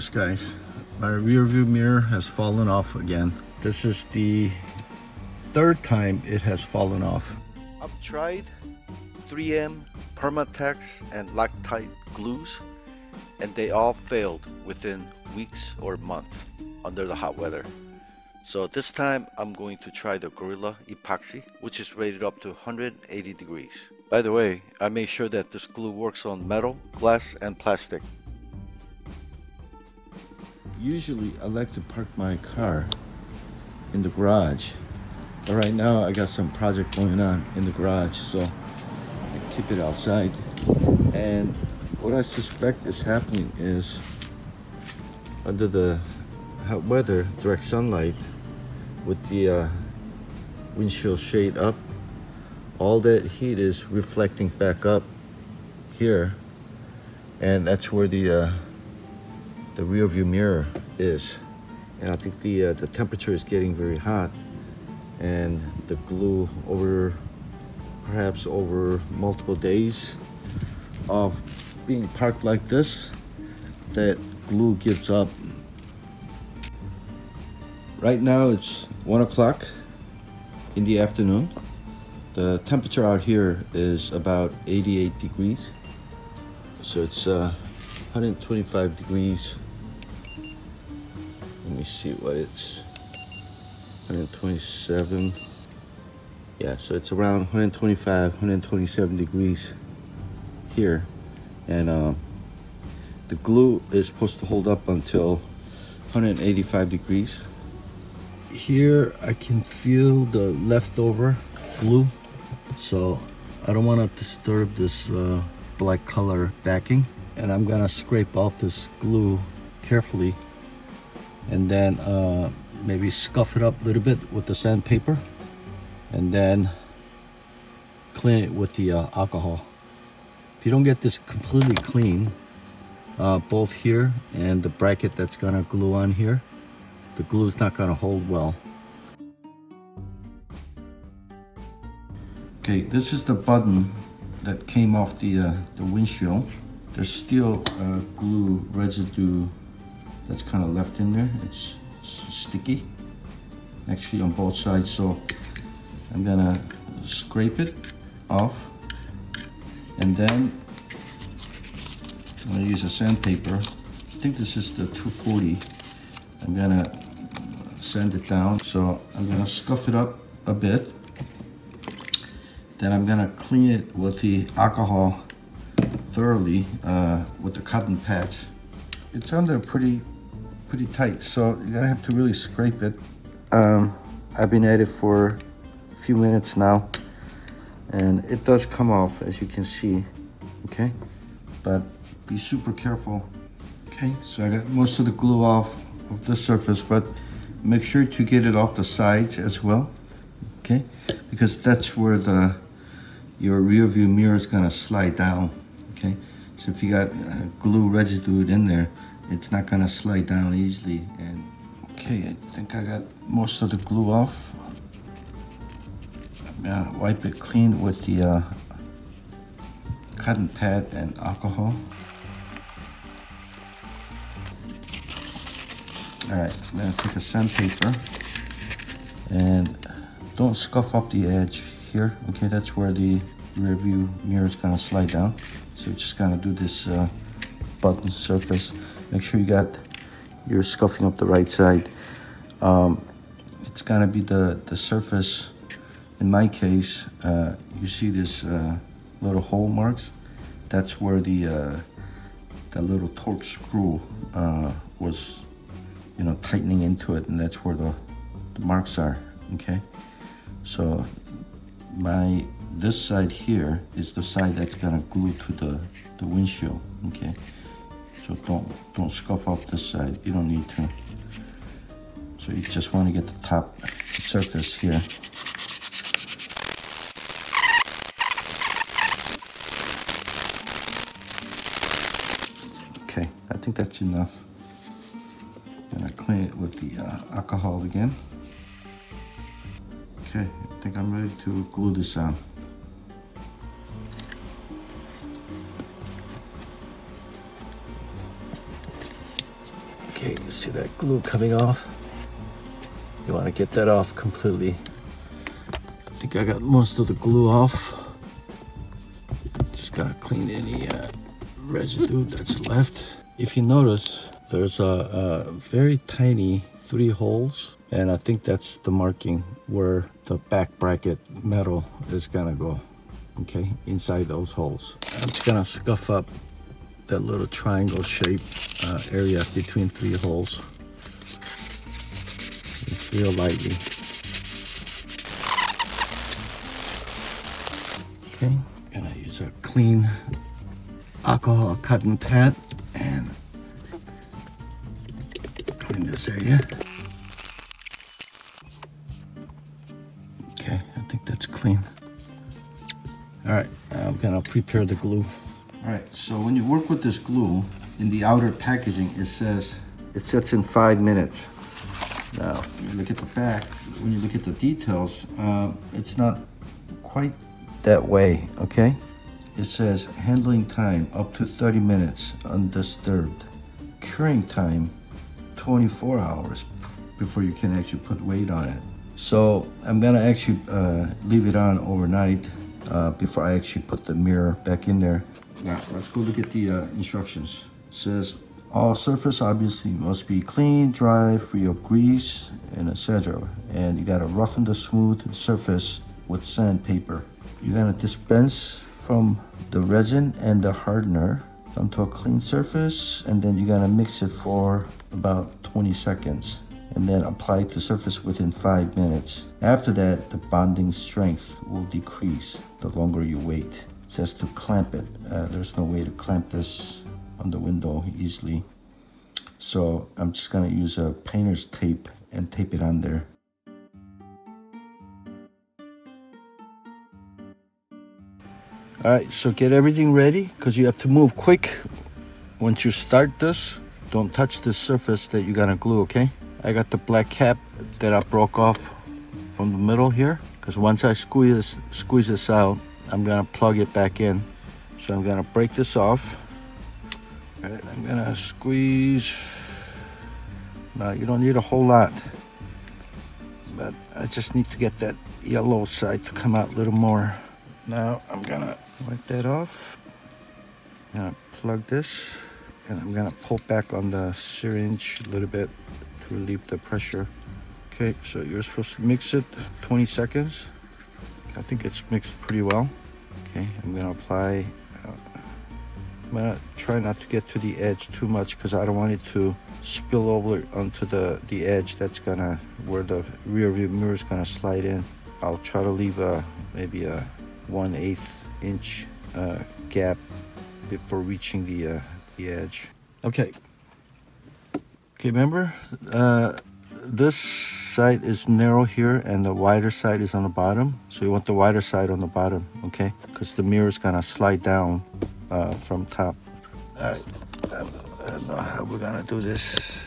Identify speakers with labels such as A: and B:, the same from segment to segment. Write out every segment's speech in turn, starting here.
A: This, guys. My rear view mirror has fallen off again. This is the third time it has fallen off.
B: I've tried 3M, Permatex, and Loctite glues, and they all failed within weeks or month under the hot weather. So this time I'm going to try the Gorilla Epoxy, which is rated up to 180 degrees. By the way, I made sure that this glue works on metal, glass, and plastic.
A: Usually I like to park my car in the garage. But right now I got some project going on in the garage, so I keep it outside. And what I suspect is happening is under the hot weather, direct sunlight, with the uh, windshield shade up, all that heat is reflecting back up here, and that's where the uh, the rear view mirror is. And I think the uh, the temperature is getting very hot, and the glue over perhaps over multiple days of being parked like this, that glue gives up. Right now it's one o'clock in the afternoon. The temperature out here is about 88 degrees. So it's uh, 125 degrees. Let me see what it's 127. Yeah, so it's around 125, 127 degrees here. And uh, the glue is supposed to hold up until 185 degrees here I can feel the leftover glue so I don't want to disturb this uh, black color backing and I'm gonna scrape off this glue carefully and then uh, maybe scuff it up a little bit with the sandpaper and then clean it with the uh, alcohol if you don't get this completely clean uh, both here and the bracket that's gonna glue on here the glue is not to hold well. Okay, this is the button that came off the, uh, the windshield. There's still uh, glue residue that's kind of left in there. It's, it's sticky, actually on both sides. So I'm gonna scrape it off and then I'm gonna use a sandpaper. I think this is the 240. I'm gonna sand it down. So I'm gonna scuff it up a bit. Then I'm gonna clean it with the alcohol thoroughly uh, with the cotton pads. It's under pretty, pretty tight, so you're gonna have to really scrape it. Um, I've been at it for a few minutes now, and it does come off, as you can see, okay? But be super careful. Okay, so I got most of the glue off of the surface, but make sure to get it off the sides as well okay because that's where the your rear view mirror is going to slide down so if you got uh, glue residue in there it's not to slide down easily and okay I think I got most of the glue off I'm gonna wipe it clean with the uh, cotton pad and alcohol All right, I'm gonna take a sandpaper and don't scuff up the edge here. Okay, that's where the rear view mirror is gonna slide down. So just gonna do this uh, button surface. Make sure you got, you're scuffing up the right side. Um, it's gonna be the, the surface, in my case, uh, you see this uh, little hole marks? That's where the, uh, the little Torx screw uh, was you know, tightening into it and that's where the, the marks are, okay? So my, this side here is the side that's gonna glue to the, the windshield, okay? So don't, don't scuff off this side, you don't need to. So you just wanna get the top surface here. Okay, I think that's enough. Gonna clean it with the uh, alcohol again. Okay, I think I'm ready to glue this on. Okay, you see that glue coming off? You want to get that off completely. I think I got most of the glue off. Just gotta clean any uh, residue that's left. If you notice, there's a, a very tiny three holes and I think that's the marking where the back bracket metal is gonna go okay inside those holes I'm just gonna scuff up that little triangle shape uh, area between three holes real lightly okay gonna use a clean alcohol cotton pad and clean this area Okay, I think that's clean. All right, I'm gonna prepare the glue. All right, so when you work with this glue, in the outer packaging, it says it sets in five minutes. Now, you look at the back, when you look at the details, uh, it's not quite that way, okay? It says handling time up to 30 minutes undisturbed. Curing time 24 hours before you can actually put weight on it. So I'm gonna actually uh, leave it on overnight uh, before I actually put the mirror back in there. Now let's go look at the uh, instructions. Says all surface obviously must be clean, dry, free of grease, and etc. And you gotta roughen the smooth surface with sandpaper. You're gonna dispense from the resin and the hardener onto a clean surface and then you're gonna mix it for about 20 seconds and then apply to surface within 5 minutes. After that, the bonding strength will decrease the longer you wait. It says to clamp it. Uh, there's no way to clamp this on the window easily. So I'm just gonna use a painter's tape and tape it on there. All right, so get everything ready because you have to move quick. Once you start this, don't touch the surface that you're gonna glue, okay? I got the black cap that I broke off from the middle here because once I squeeze squeeze this out I'm gonna plug it back in so I'm gonna break this off I'm gonna squeeze now you don't need a whole lot but I just need to get that yellow side to come out a little more now I'm gonna wipe that off I'm gonna plug this and I'm gonna pull back on the syringe a little bit to relieve the pressure. Okay, so you're supposed to mix it 20 seconds. I think it's mixed pretty well. Okay, I'm gonna apply, uh, gonna try not to get to the edge too much because I don't want it to spill over onto the, the edge that's gonna, where the rear view mirror is gonna slide in. I'll try to leave a, maybe a 1 8 inch uh, gap before reaching the, uh, the edge. Okay, Okay, remember, uh, this side is narrow here and the wider side is on the bottom. So you want the wider side on the bottom, okay? Because the mirror is gonna slide down uh, from top. All right, I don't know how we're gonna do this.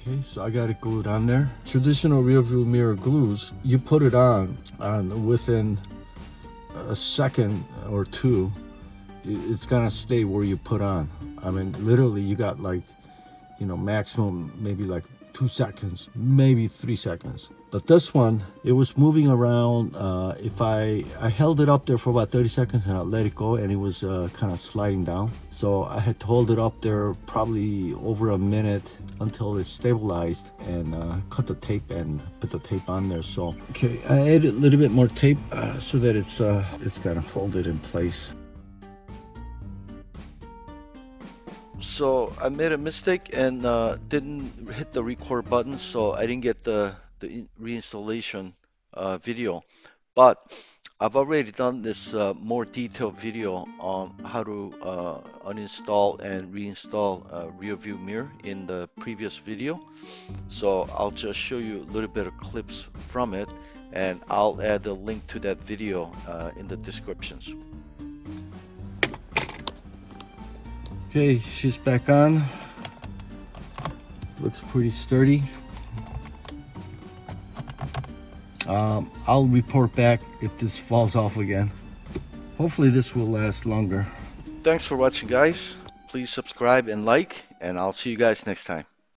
A: Okay, so I got it glued on there. Traditional rear view mirror glues, you put it on, on within a second or two, it's gonna stay where you put on. I mean, literally, you got like, you know, maximum maybe like two seconds, maybe three seconds. But this one, it was moving around. Uh, if I, I held it up there for about 30 seconds and I let it go and it was uh, kind of sliding down. So I had to hold it up there probably over a minute until it stabilized and uh, cut the tape and put the tape on there. So, okay, I added a little bit more tape uh, so that it's, uh, it's gonna hold it in place.
B: So I made a mistake and uh, didn't hit the record button, so I didn't get the, the reinstallation uh, video. But I've already done this uh, more detailed video on how to uh, uninstall and reinstall a rear view mirror in the previous video. So I'll just show you a little bit of clips from it and I'll add the link to that video uh, in the descriptions.
A: Okay, she's back on. Looks pretty sturdy. Um, I'll report back if this falls off again. Hopefully this will last longer.
B: Thanks for watching guys. Please subscribe and like and I'll see you guys next time.